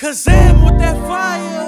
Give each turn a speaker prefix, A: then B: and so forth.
A: Kazam with that fire.